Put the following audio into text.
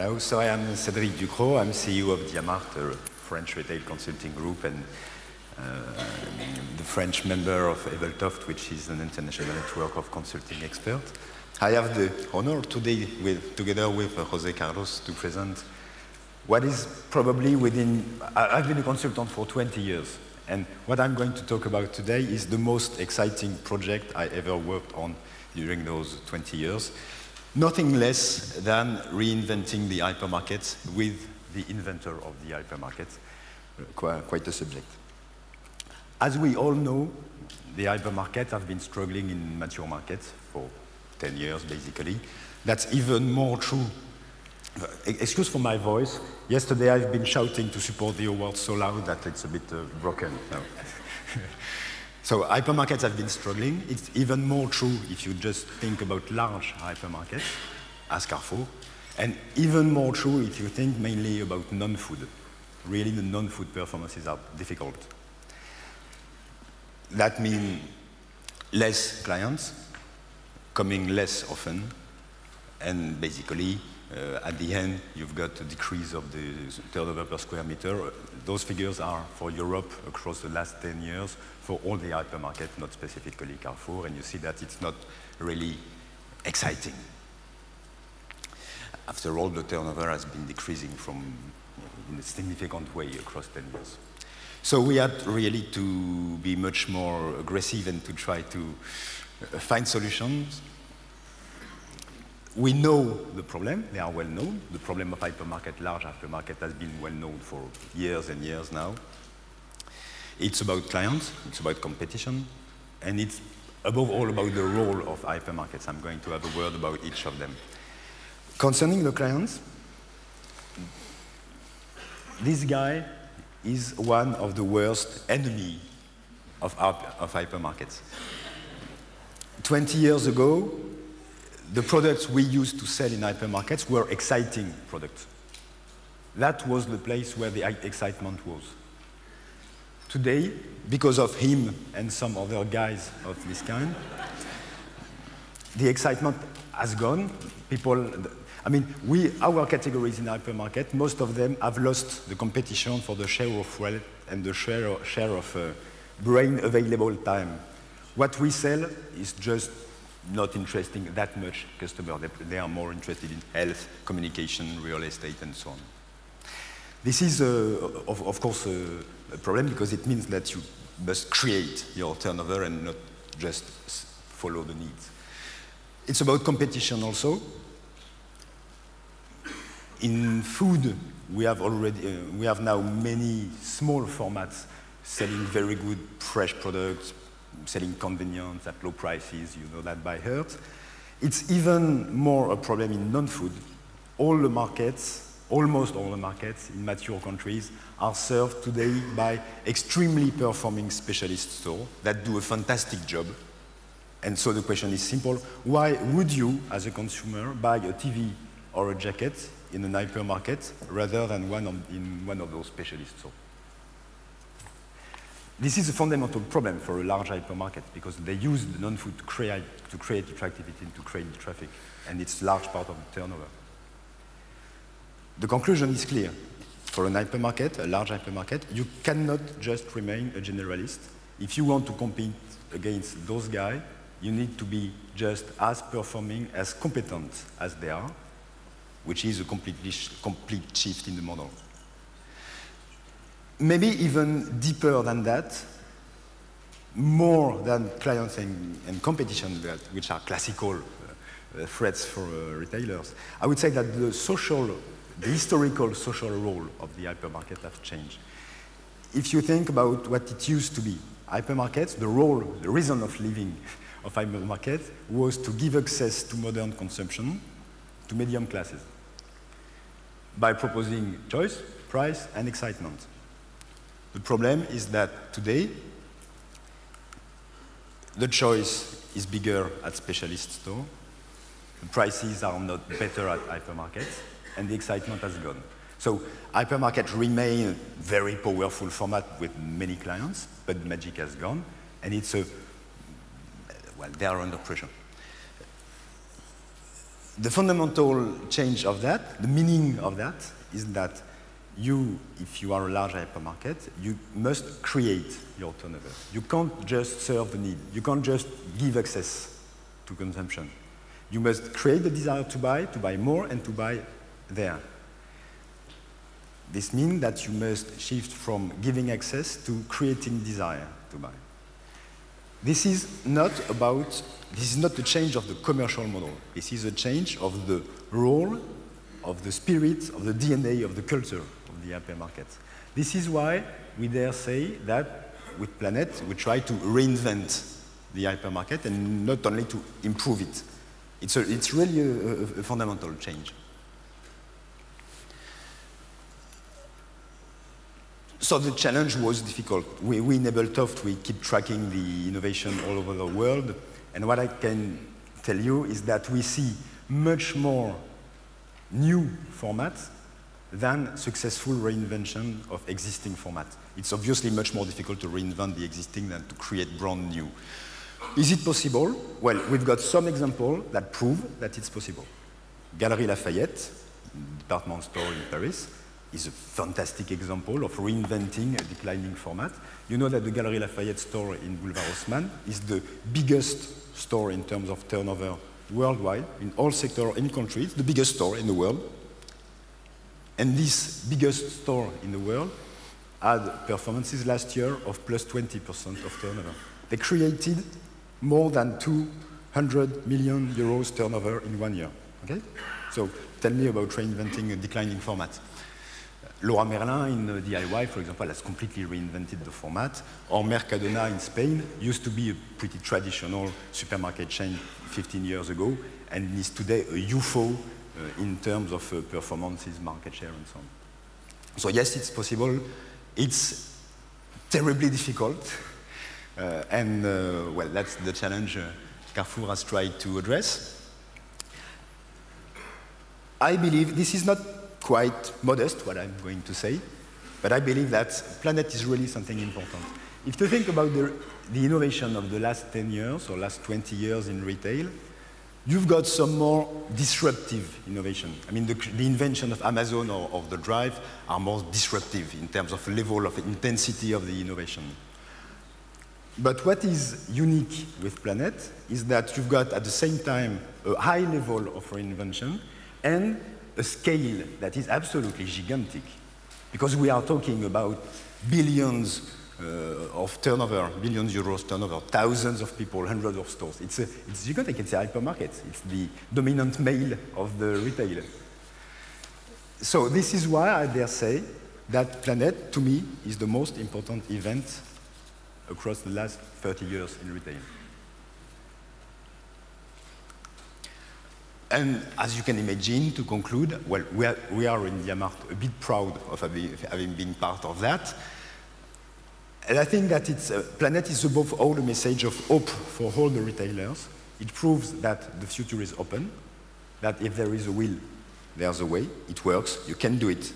Hello, so I am Cédric Ducrocq. I'm CEO of Dia-Mart, a French retail consulting group, and uh, the French member of Ebeltoft, which is an international network of consulting experts. I have the honor today, with, together with Jose Carlos, to present what is probably within, I've been a consultant for 20 years, and what I'm going to talk about today is the most exciting project I ever worked on during those 20 years nothing less than reinventing the hypermarket with the inventor of the hypermarket. Quite a subject. As we all know, the hypermarket have been struggling in mature markets for 10 years, basically. That's even more true. Excuse for my voice. Yesterday I've been shouting to support the award so loud that it's a bit uh, broken. No. So hypermarkets have been struggling. It's even more true if you just think about large hypermarkets, as Carrefour, and even more true if you think mainly about non-food. Really, the non-food performances are difficult. That means less clients, coming less often, and basically, uh, at the end, you've got a decrease of the turnover per square meter. Those figures are for Europe across the last 10 years, for all the hypermarkets, not specifically Carrefour, and you see that it's not really exciting. After all, the turnover has been decreasing from in a significant way across 10 years. So we had really to be much more aggressive and to try to uh, find solutions. We know the problem, they are well known. The problem of hypermarket, large hypermarket has been well known for years and years now. It's about clients, it's about competition, and it's above all about the role of hypermarkets. I'm going to have a word about each of them. Concerning the clients, this guy is one of the worst enemy of, of hypermarkets. 20 years ago, the products we used to sell in hypermarkets were exciting products. That was the place where the excitement was. Today, because of him and some other guys of this kind, the excitement has gone. People, I mean, we, our categories in hypermarket, most of them have lost the competition for the share of wealth and the share, share of uh, brain available time. What we sell is just not interesting that much customer. They, they are more interested in health, communication, real estate, and so on. This is, uh, of, of, course, uh, a problem because it means that you must create your turnover and not just follow the needs. It's about competition also. In food, we have already, uh, we have now many small formats selling very good fresh products, selling convenience at low prices, you know that by heart. It's even more a problem in non-food. All the markets almost all the markets in mature countries are served today by extremely performing specialist stores that do a fantastic job. And so the question is simple. Why would you, as a consumer, buy a TV or a jacket in an hypermarket rather than one in one of those specialist stores? This is a fundamental problem for a large hypermarket because they use the non-food to create, to create attractivity and to create traffic, and it's a large part of the turnover. The conclusion is clear. For an hypermarket, a large hypermarket, you cannot just remain a generalist. If you want to compete against those guys, you need to be just as performing, as competent as they are, which is a completely complete shift in the model. Maybe even deeper than that, more than clients and, and competition, which are classical uh, threats for uh, retailers, I would say that the social the historical social role of the hypermarket has changed. If you think about what it used to be, hypermarkets, the role, the reason of living of hypermarkets was to give access to modern consumption to medium classes by proposing choice, price, and excitement. The problem is that today, the choice is bigger at specialist store, the prices are not better at hypermarkets, and the excitement has gone. So hypermarket remain a very powerful format with many clients, but magic has gone, and it's a, well, they are under pressure. the fundamental change of that, the meaning of that, is that you, if you are a large hypermarket, you must create your turnover. You can't just serve the need. You can't just give access to consumption. You must create the desire to buy, to buy more, and to buy there. This means that you must shift from giving access to creating desire to buy. This is not about, this is not a change of the commercial model. This is a change of the role, of the spirit, of the DNA, of the culture the hypermarket. This is why we dare say that with Planet, we try to reinvent the hypermarket and not only to improve it. It's, a, it's really a, a, fundamental change. So the challenge was difficult. We, we in Ebeltoft, we keep tracking the innovation all over the world. And what I can tell you is that we see much more new formats than successful reinvention of existing formats. It's obviously much more difficult to reinvent the existing than to create brand new. Is it possible? Well, we've got some examples that prove that it's possible. Galeries Lafayette, department store in Paris, is a fantastic example of reinventing a declining format. You know that the Galeries Lafayette store in Boulevard Haussmann is the biggest store in terms of turnover worldwide, in all sectors, in countries, the biggest store in the world. And this biggest store in the world had performances last year of plus 20% of turnover. They created more than 200 million euros turnover in one year. Okay? So tell me about reinventing a declining format. Leroy Merlin in uh, DIY, for example, has completely reinvented the format. Or Mercadona in Spain used to be a pretty traditional supermarket chain 15 years ago and is today a UFO in terms of uh, performances, market share, and so on. So yes, it's possible. It's terribly difficult. Uh, and, uh, well, that's the challenge uh, Carrefour has tried to address. I believe this is not quite modest, what I'm going to say, but I believe that planet is really something important. If you think about the, the innovation of the last 10 years or last 20 years in retail, you've got some more disruptive innovation. I mean, the, the invention of Amazon or of the Drive are more disruptive in terms of level of intensity of the innovation. But what is unique with Planet is that you've got at the same time a high level of reinvention and a scale that is absolutely gigantic. Because we are talking about billions Uh, of turnover, billions euros turnover, thousands of people, hundreds of stores. It's, a, it's gigantic, it's a hypermarket. It's the dominant male of the retailer. So this is why I dare say that Planet, to me, is the most important event across the last 30 years in retail. And as you can imagine, to conclude, well, we are, we are in Dia-Mart a bit proud of having been part of that. And I think that it's, uh, Planet is above all a message of hope for all the retailers. It proves that the future is open, that if there is a will, there's a way, it works, you can do it,